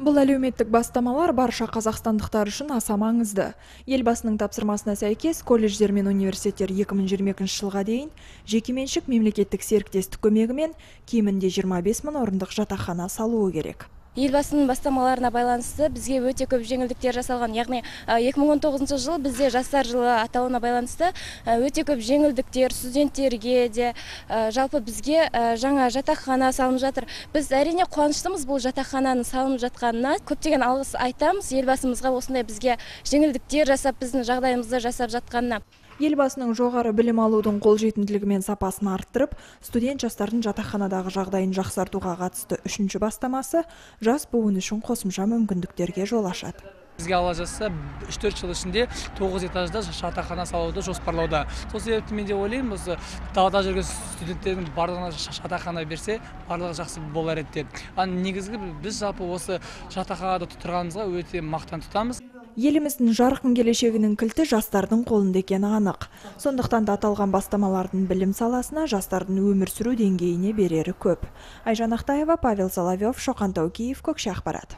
Бұл әлеуметтік бастамалар барша қазақстандықтар үшін аса маңызды. Елбасының тапсырмасына сәйкес колледждер мен университеттер 2022 жылға дейін жекеменшік мемлекеттік серіктестік көмегімен кемінде 25 мың орындық жатақхана салуы керек елбасының бастамаларына байланысты бізге өте көп жеңілдіктер жасалған. Яғни 2019 жыл бізде жастар жылы атауына байланысты өте көп жеңілдіктер студенттерге де жалпы бізге жаңа жатақхана салынып жатыр. Біз әрине қуаныштымыз бұл жатақхананың салынып жатқанына. Көптеген алғыс айтамыз елбасымызға осындай бізге жеңілдіктер жасап біздің жағдайымызды жасап жатқанына. Елбасының жоғары білім алудың қолжетімділігі мен сапасын арттырып студент жастардың жатақханадағы жағдайын жақсартуға қатысты үшінші бастамасы жас буын үшін қосымша мүмкіндіктерге жол ашады. Бізге алла жазса үш төрт жыл ішінде тоғыз этажда жатақхана салуды жоспарлауда. Сол себепті мен де ойлаймын осы далада жүрген студенттердің барлығына жатақхана берсе барлығы жақсы болар еді деп ал негізгі біз жалпы осы жатақханада тұрғанымызға өте мақтан тұтамыз. Еліміздің жарқын келешегінің кілті жастардың қолында екені анық. Сондықтан да аталған бастамалардың білім саласына жастардың өмір сүру деңгейіне берері көп. Айжан ақтаева павел соловьев шоқан тәукеев көкше ақпарат.